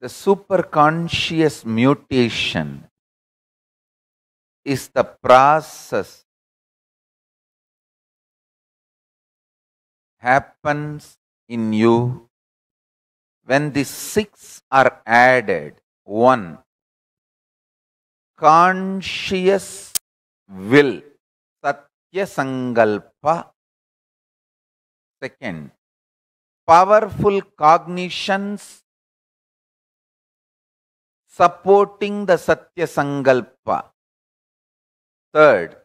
the superconscious mutation is the process happens in you when the six are added. One conscious will satya sankalpa. Second powerful cognitions supporting the satya sankalpa third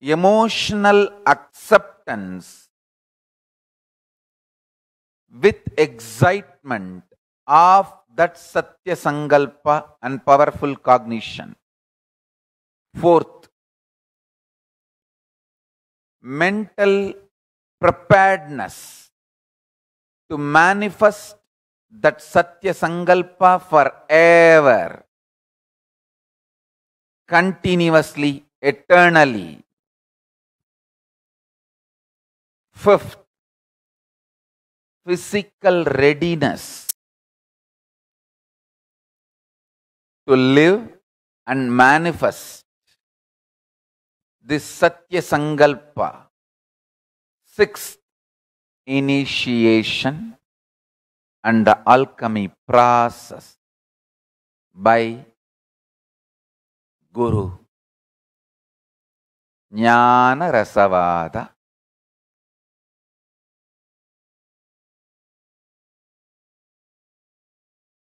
emotional acceptance with excitement of that Satya Sankalpa and powerful cognition. Fourth, mental preparedness to manifest that Satya Sankalpa forever, continuously, eternally. Fifth, physical readiness to live and manifest this Satya Sankalpa. Sixth, initiation and alchemy process by Guru. Jnana Rasavada